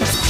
Yeah.